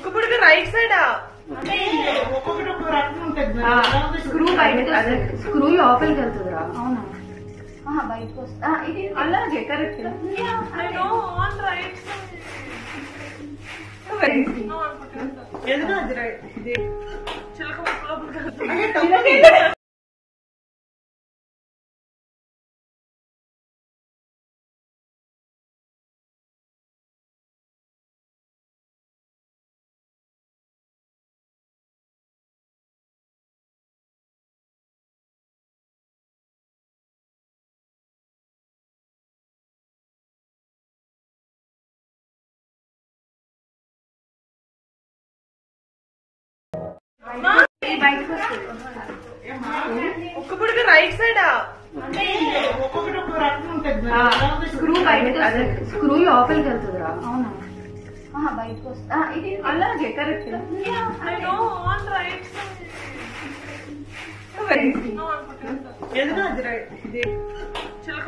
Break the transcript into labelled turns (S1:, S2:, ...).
S1: ఒక్కప్పుడు రైట్ సైడా
S2: అంటే ఒక్కొక్కటి ఒక్కొక్క రకం ఉంటుంది
S3: ఆ,
S2: ఎలా ఉంది
S3: స్క్రూ బయటకు అదే స్క్రూ లోపలికి వెళ్తుందిరా
S4: అవునా ఆహా, బయటకు వస్తా ఆ, ఇది
S3: అలాగే correct
S1: I know on right
S2: ఎదురు అది రైట్ ఇది
S1: చిలక ఒక్కప్పుడు రైట్ సైడా
S2: ఒక్కొక్కటి
S3: స్క్రూ బయటకు స్క్రూ లోపలికి వెళ్తుందిరా.
S4: అవునా? ఆహా, బయటకు వస్తా ఇది
S3: అలాగే
S1: correct
S2: I know on right
S1: చిలక